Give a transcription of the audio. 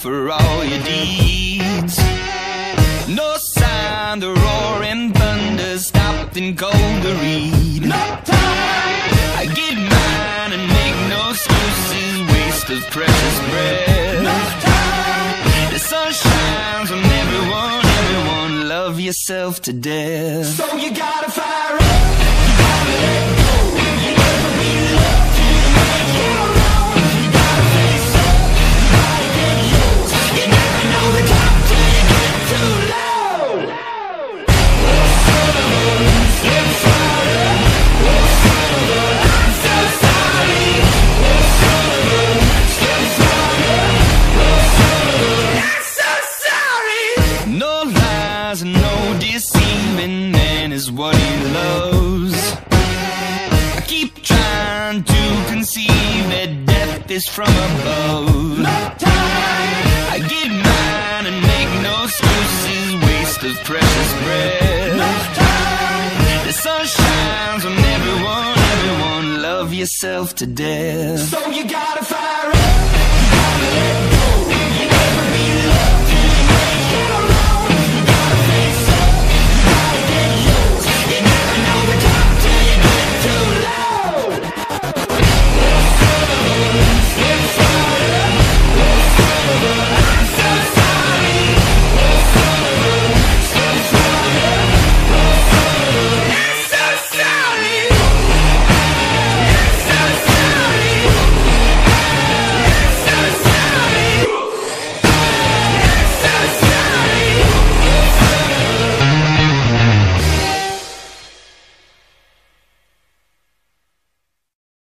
for all your deeds. No sign the roaring thunder stopped and cold to read. No time. I get mine and make no excuses. Waste of precious breath. No time. The sun shines on everyone, everyone. Love yourself to death. So you gotta fire up. You gotta lies and no deceiving man is what he loves. I keep trying to conceive that death is from above. No time. I get mine and make no excuses. Waste of precious breath. No time. The sun shines on everyone, everyone. Love yourself to death. So you gotta